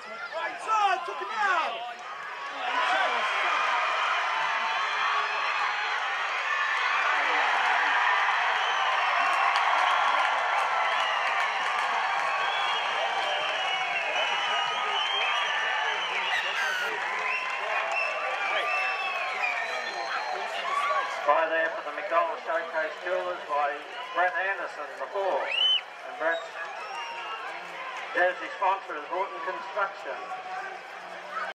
By there for the McDonald Showcase Jewelers by Brett Anderson, the four. And Brett's jersey sponsor is Horton Construction.